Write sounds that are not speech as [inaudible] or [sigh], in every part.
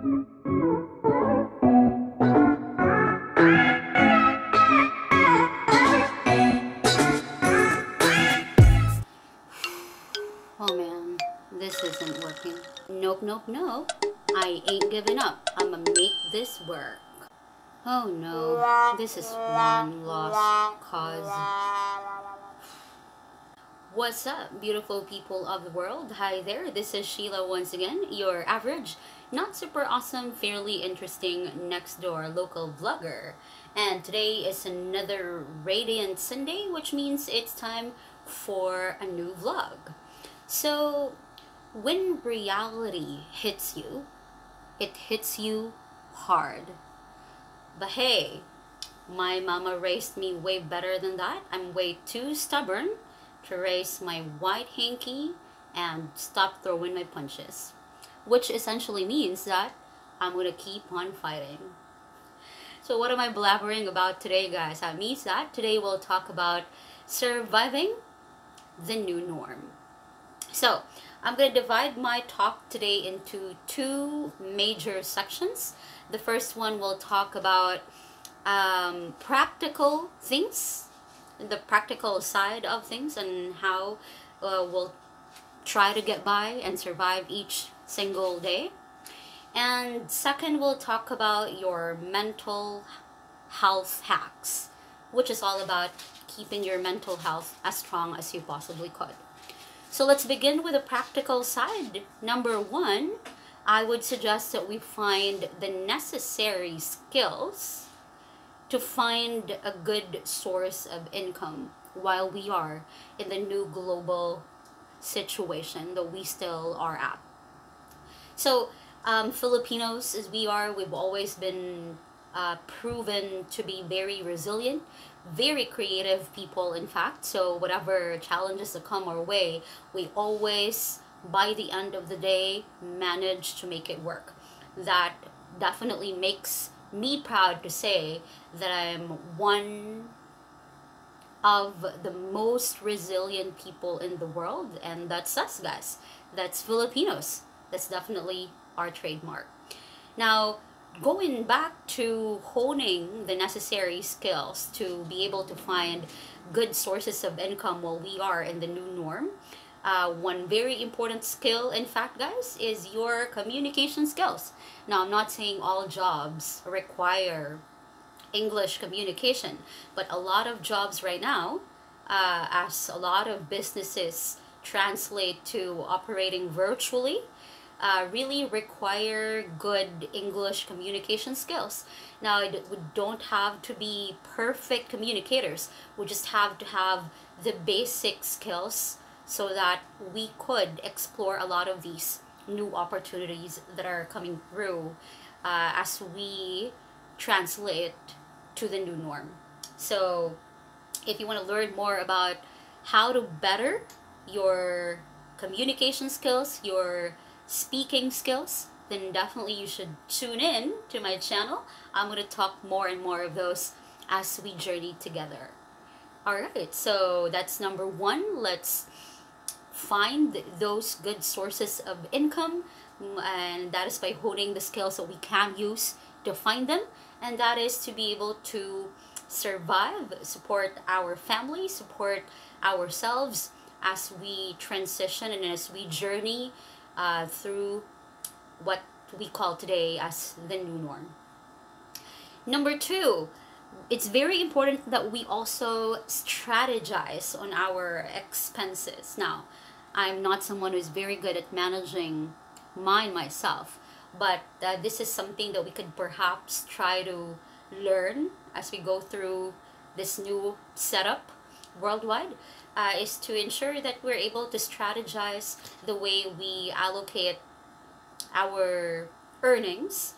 Oh man, this isn't working. Nope, nope, nope. I ain't giving up. I'ma make this work. Oh no, this is one lost cause. What's up, beautiful people of the world? Hi there, this is Sheila once again, your average, not super awesome, fairly interesting next door local vlogger. And today is another Radiant Sunday, which means it's time for a new vlog. So, when reality hits you, it hits you hard. But hey, my mama raised me way better than that. I'm way too stubborn to raise my white hanky and stop throwing my punches. Which essentially means that I'm gonna keep on fighting. So what am I blabbering about today, guys? That means that today we'll talk about surviving the new norm. So, I'm to divide my talk today into two major sections. The first one will talk about um, practical things, the practical side of things and how uh, we'll try to get by and survive each single day. And second, we'll talk about your mental health hacks, which is all about keeping your mental health as strong as you possibly could. So let's begin with the practical side. Number one, I would suggest that we find the necessary skills to find a good source of income while we are in the new global situation that we still are at. So um, Filipinos, as we are, we've always been uh, proven to be very resilient, very creative people, in fact. So whatever challenges that come our way, we always, by the end of the day, manage to make it work. That definitely makes me proud to say that I'm one of the most resilient people in the world and that's us guys that's Filipinos that's definitely our trademark. Now going back to honing the necessary skills to be able to find good sources of income while we are in the new norm uh, one very important skill in fact guys is your communication skills. Now i'm not saying all jobs require english communication but a lot of jobs right now uh, as a lot of businesses translate to operating virtually uh, really require good English communication skills. Now, we don't have to be perfect communicators. We just have to have the basic skills so that we could explore a lot of these new opportunities that are coming through uh, as we translate to the new norm. So, if you want to learn more about how to better your communication skills, your speaking skills, then definitely you should tune in to my channel. I'm going to talk more and more of those as we journey together. Alright, so that's number one. Let's find those good sources of income and that is by honing the skills that we can use to find them and that is to be able to survive, support our family, support ourselves as we transition and as we journey uh, through what we call today as the new norm. Number two, it's very important that we also strategize on our expenses. Now, I'm not someone who's very good at managing mine myself, but uh, this is something that we could perhaps try to learn as we go through this new setup worldwide uh, is to ensure that we're able to strategize the way we allocate our earnings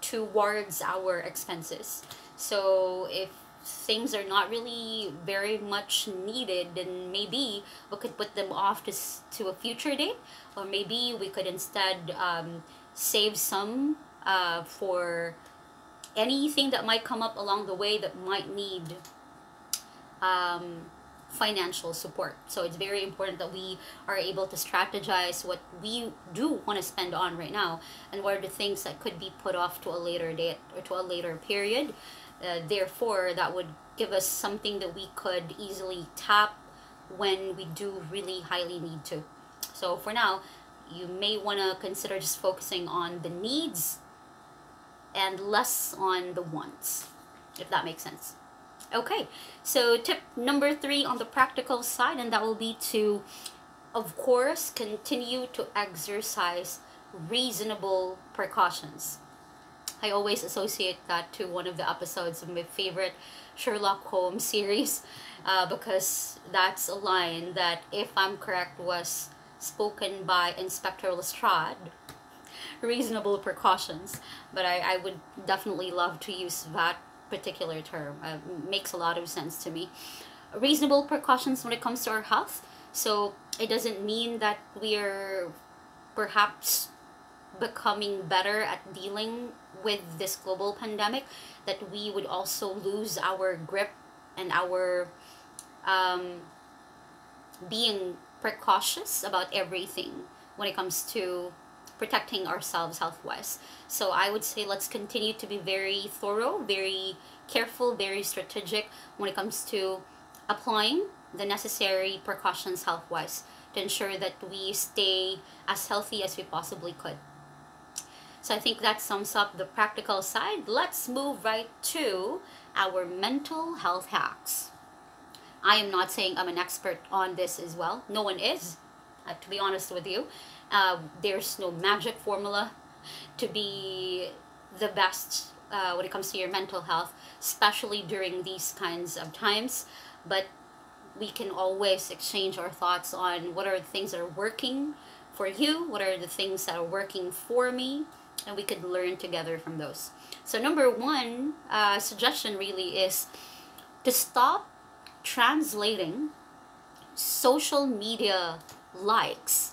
towards our expenses. So if things are not really very much needed then maybe we could put them off to, to a future date or maybe we could instead um, save some uh, for anything that might come up along the way that might need um, financial support. So it's very important that we are able to strategize what we do want to spend on right now and what are the things that could be put off to a later date or to a later period. Uh, therefore, that would give us something that we could easily tap when we do really highly need to. So for now, you may want to consider just focusing on the needs and less on the wants, if that makes sense. Okay, so tip number three on the practical side, and that will be to, of course, continue to exercise reasonable precautions. I always associate that to one of the episodes of my favorite Sherlock Holmes series [laughs] uh, because that's a line that, if I'm correct, was spoken by Inspector Lestrade. Reasonable precautions, but I, I would definitely love to use that particular term. Uh, makes a lot of sense to me. Reasonable precautions when it comes to our health. So it doesn't mean that we're perhaps becoming better at dealing with this global pandemic, that we would also lose our grip and our um, being precautious about everything when it comes to protecting ourselves health wise. So I would say let's continue to be very thorough, very careful, very strategic when it comes to applying the necessary precautions health wise to ensure that we stay as healthy as we possibly could. So I think that sums up the practical side. Let's move right to our mental health hacks. I am not saying I'm an expert on this as well. No one is, uh, to be honest with you. Uh, there's no magic formula to be the best uh, when it comes to your mental health, especially during these kinds of times. But we can always exchange our thoughts on what are the things that are working for you, what are the things that are working for me, and we could learn together from those. So, number one uh, suggestion really is to stop translating social media likes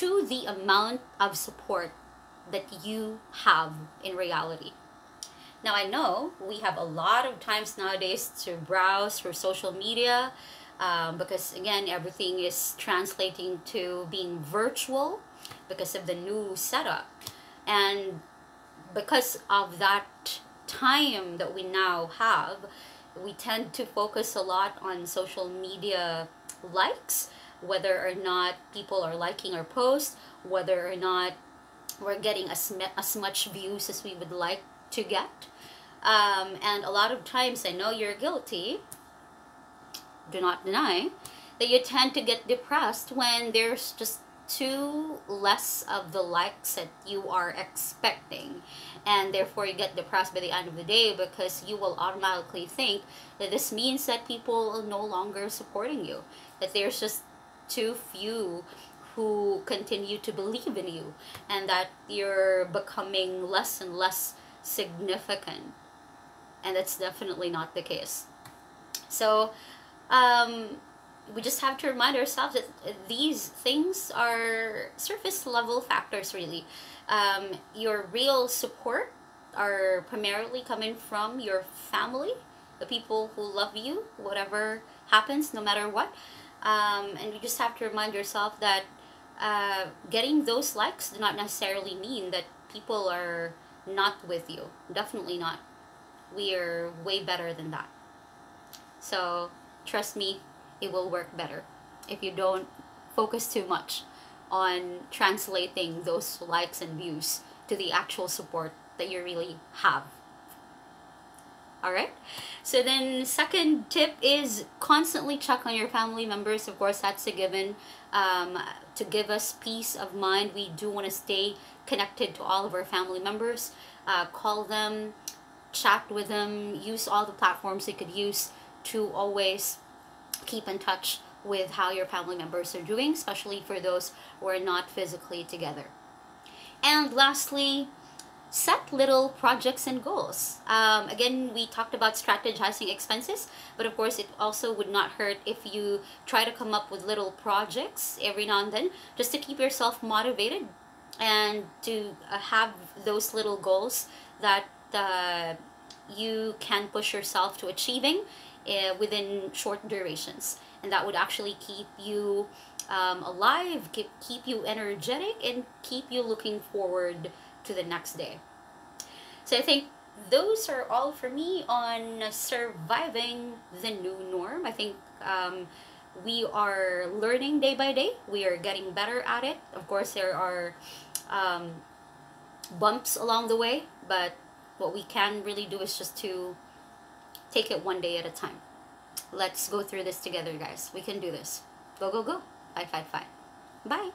to the amount of support that you have in reality. Now, I know we have a lot of times nowadays to browse through social media um, because, again, everything is translating to being virtual because of the new setup. And because of that time that we now have, we tend to focus a lot on social media likes whether or not people are liking our post, whether or not we're getting as, as much views as we would like to get. Um, and a lot of times, I know you're guilty, do not deny, that you tend to get depressed when there's just too less of the likes that you are expecting and therefore you get depressed by the end of the day because you will automatically think that this means that people are no longer supporting you that there's just too few who continue to believe in you and that you're becoming less and less significant. And that's definitely not the case. So um, we just have to remind ourselves that these things are surface level factors really. Um, your real support are primarily coming from your family the people who love you whatever happens no matter what um, and you just have to remind yourself that uh, getting those likes do not necessarily mean that people are not with you. Definitely not. We are way better than that. So trust me, it will work better if you don't focus too much on translating those likes and views to the actual support that you really have all right so then second tip is constantly check on your family members. Of course that's a given. Um, to give us peace of mind we do want to stay connected to all of our family members. Uh, call them chat with them use all the platforms you could use to always keep in touch with how your family members are doing especially for those who are not physically together. And lastly set little projects and goals. Um, again, we talked about strategizing expenses, but of course, it also would not hurt if you try to come up with little projects every now and then just to keep yourself motivated and to uh, have those little goals that uh, you can push yourself to achieving uh, within short durations. and that would actually keep you um, alive, keep, keep you energetic, and keep you looking forward to the next day. So I think those are all for me on surviving the new norm. I think um, we are learning day by day. We are getting better at it. Of course, there are um, bumps along the way, but what we can really do is just to take it one day at a time. Let's go through this together, guys. We can do this. Go, go, go. Fight, fight, fight. Bye.